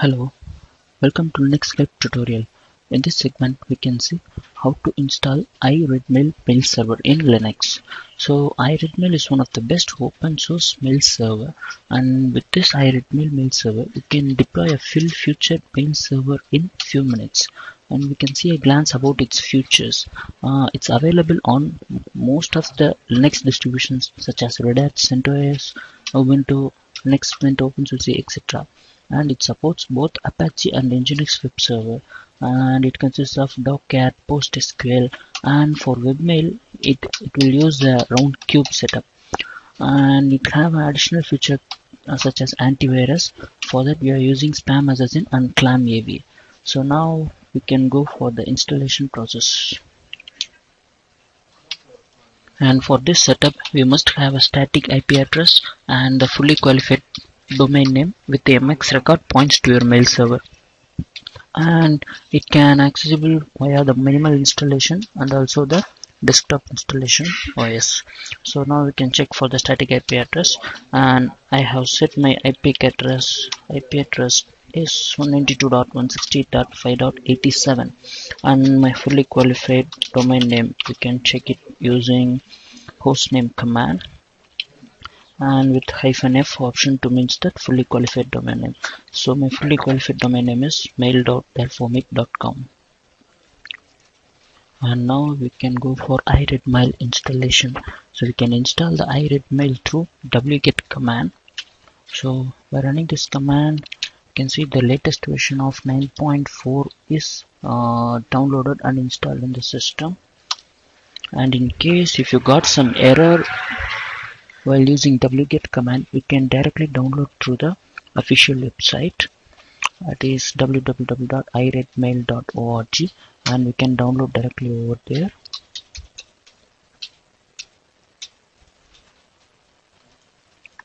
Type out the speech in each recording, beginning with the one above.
Hello, welcome to Nextclick tutorial. In this segment we can see how to install iRedMail mail server in Linux. So iRedMail is one of the best open source mail server and with this iRedMail mail server you can deploy a full featured mail server in few minutes and we can see a glance about its features. Uh, it's available on most of the Linux distributions such as Red Hat, CentOS, Ubuntu, Mint, OpenSUSE, etc and it supports both Apache and Nginx web server and it consists of Docker, PostgreSQL and for webmail it, it will use the Roundcube setup. And it have additional feature uh, such as antivirus. For that we are using SpamAssassin and ClamAV so now we can go for the installation process. And for this setup we must have a static IP address and the fully qualified domain name with the MX record points to your mail server. And it can accessible via the minimal installation and also the desktop installation OS so now we can check for the static IP address. And I have set my IP address. IP address is 192.168.5.87 and my fully qualified domain name you can check it using hostname command and with hyphen f option to means that fully qualified domain name. So my fully qualified domain name is mail.delphomate.com and now we can go for iRedMail installation. So we can install the iRedMail through wget command. So by running this command you can see the latest version of 9.4 is uh, downloaded and installed in the system. And in case if you got some error while using wget command we can directly download through the official website. That is www.iredmail.org and we can download directly over there.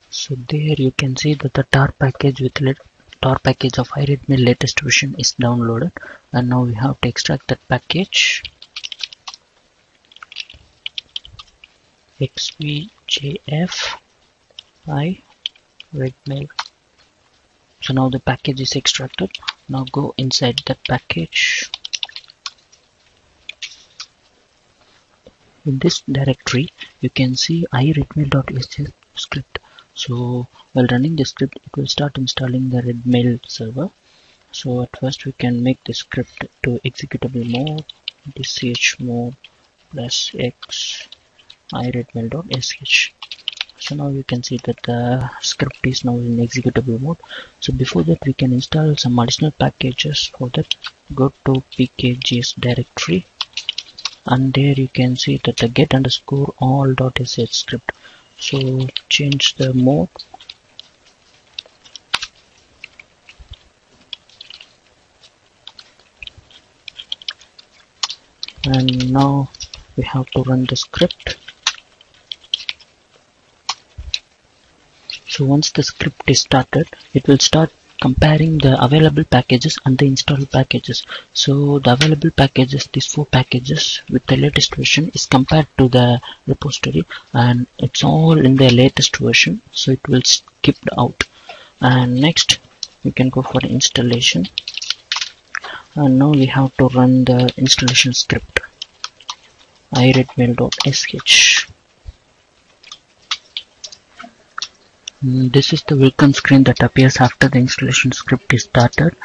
So there you can see that the tar package with tar package of iredmail latest version is downloaded. And now we have to extract that package xvjf i redmail so now the package is extracted. Now go inside that package. In this directory you can see iredmail.sh script. So while running the script it will start installing the redmail server. So at first we can make the script to executable mode chmod plus x iredmail.sh so now you can see that the script is now in executable mode. So before that we can install some additional packages for that. Go to pkgs directory and there you can see that the get underscore all.sh script. So change the mode. And now we have to run the script so once the script is started it will start comparing the available packages and the installed packages. So the available packages these four packages with the latest version is compared to the repository and it's all in the latest version so it will skip out. And next we can go for installation. And now we have to run the installation script. Iredmail.sh Mm, this is the welcome screen that appears after the installation script is started.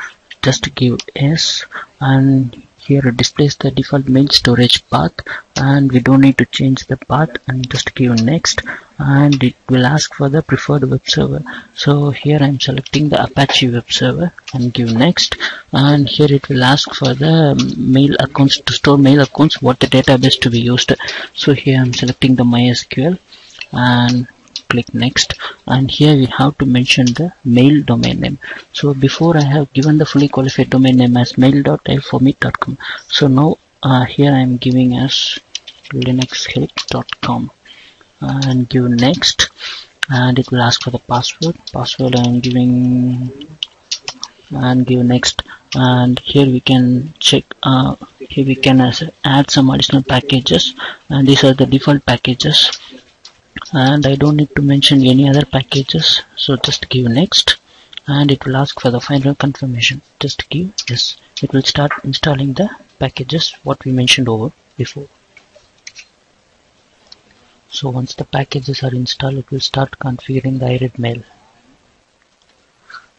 Just give yes and here it displays the default main storage path and we don't need to change the path and just give next. And it will ask for the preferred web server. So here I'm selecting the Apache web server and give next. And here it will ask for the mail accounts to store mail accounts what the database to be used. So here I'm selecting the MySQL and click next. And here we have to mention the mail domain name. So before I have given the fully qualified domain name as mail.delphomate.com so now uh, here I am giving as linuxhelp.com and give next. And it will ask for the password. Password I am giving and give next. And here we can check uh, here we can add some additional packages. And these are the default packages and I don't need to mention any other packages so just give next. And it will ask for the final confirmation. Just give yes. It will start installing the packages what we mentioned over before. So once the packages are installed it will start configuring the iRed mail.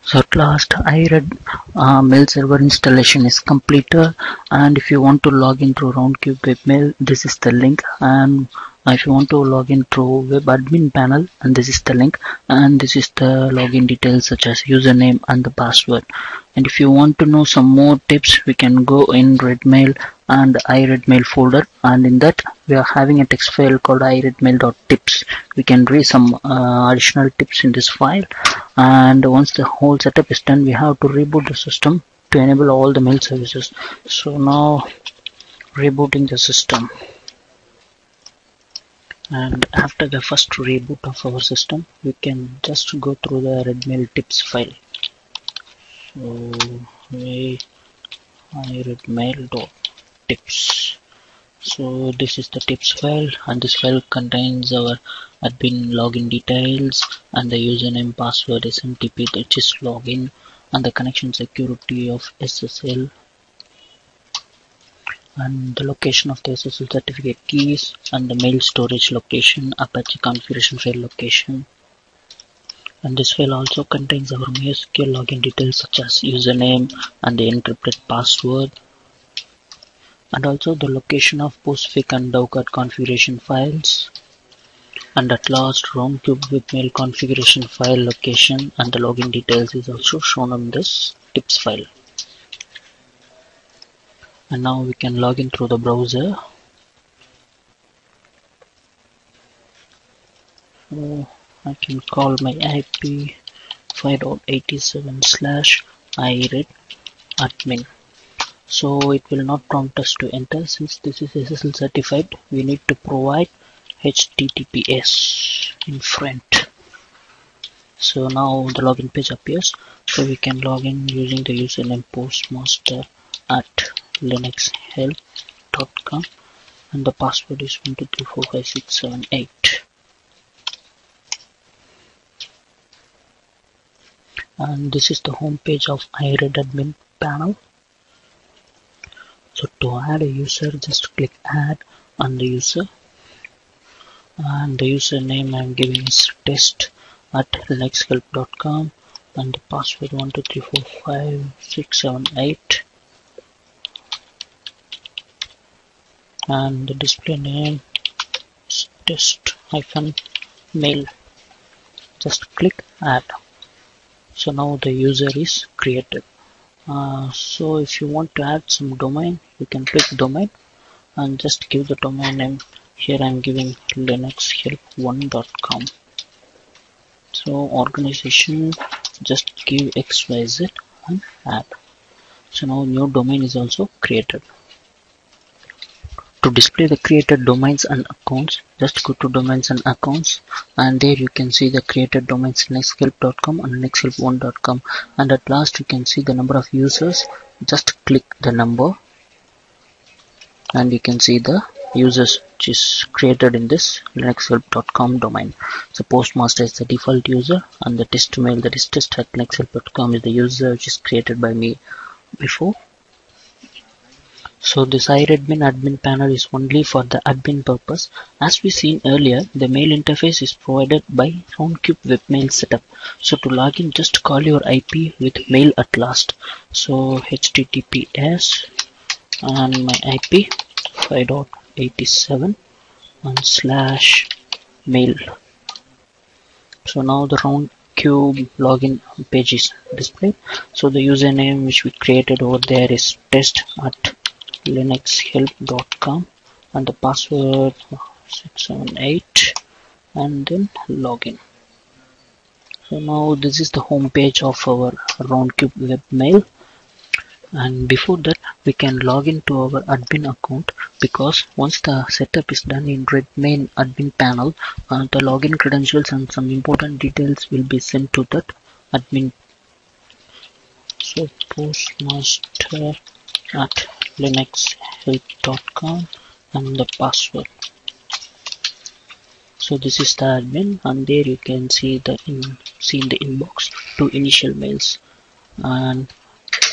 So at last iRed uh, mail server installation is completed. And if you want to log in through roundcube webmail this is the link. And if you want to log in through web admin panel and this is the link and this is the login details such as username and the password. And if you want to know some more tips we can go in redmail and iredmail folder. And in that we are having a text file called iredmail.tips we can read some uh, additional tips in this file. And once the whole setup is done we have to reboot the system to enable all the mail services. So now rebooting the system and after the first reboot of our system we can just go through the redmail tips file so we tips. so this is the tips file and this file contains our admin login details and the username password smtp which is login and the connection security of ssl and the location of the SSL certificate keys and the mail storage location, Apache configuration file location. And this file also contains our MySQL login details such as username and the encrypted password. And also the location of postfix and Dovecot configuration files. And at last Roundcube webmail configuration file location and the login details is also shown on this tips file and now we can log in through the browser. So I can call my IP 5.87 slash ired admin. So it will not prompt us to enter. Since this is SSL certified we need to provide HTTPS in front. So now the login page appears. So we can log in using the username postmaster at linuxhelp.com and the password is 12345678 and this is the home page of iRed admin panel. So to add a user just click add on the user. And the username I'm giving is test at linuxhelp.com and the password 12345678 and the display name is test hyphen mail just click add. So now the user is created. Uh, so if you want to add some domain you can click domain and just give the domain name. Here I'm giving linuxhelp1.com so organization just give xyz and add. So now new domain is also created to display the created domains and accounts. Just go to domains and accounts and there you can see the created domains linuxhelp.com and linuxhelp1.com and at last you can see the number of users. Just click the number and you can see the users which is created in this linuxhelp.com domain. So postmaster is the default user and the test mail that is test at linuxhelp.com is the user which is created by me before so this iRedMail admin panel is only for the admin purpose. As we seen earlier, the mail interface is provided by Roundcube webmail setup. So to log in, just call your IP with mail at last. So HTTPS and my IP 5.87 and slash mail. So now the Roundcube login page is displayed. So the username which we created over there is test at linuxhelp.com and the password 678 and then login. So now this is the home page of our roundcube webmail and before that we can log into our admin account because once the setup is done in redmail admin panel uh, the login credentials and some important details will be sent to that admin. So postmaster at linuxhelp.com and the password. So this is the admin and there you can see the in see in the inbox two initial mails. And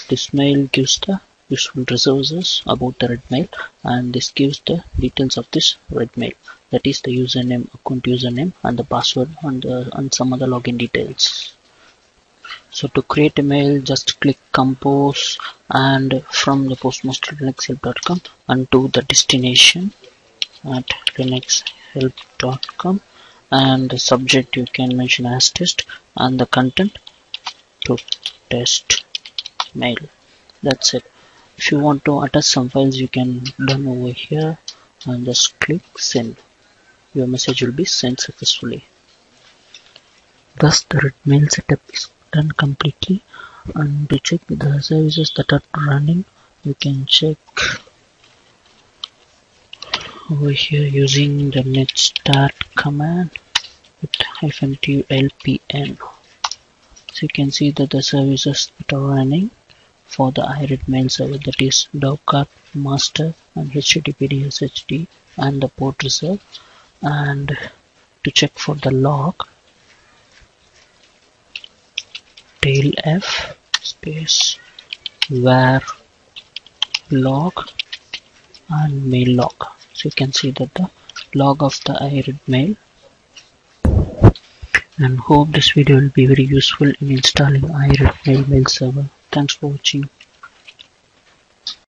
this mail gives the useful resources about the red mail and this gives the details of this red mail. That is the username account username and the password and, uh, and some other login details so to create a mail just click compose and from the postmaster.linuxhelp.com and to the destination at linuxhelp.com and the subject you can mention as test and the content to test mail. That's it. If you want to attach some files you can done over here and just click send. Your message will be sent successfully. Thus the red mail setup is done completely and to check the services that are running you can check over here using the netstat command with hyphen lpn so you can see that the services that are running for the iRed mail server that is Dovecot master and HTTP SHD and the port reserve and to check for the log tail f space var log and mail log. So you can see that the log of the iRed mail and hope this video will be very useful in installing iRed mail mail server. Thanks for watching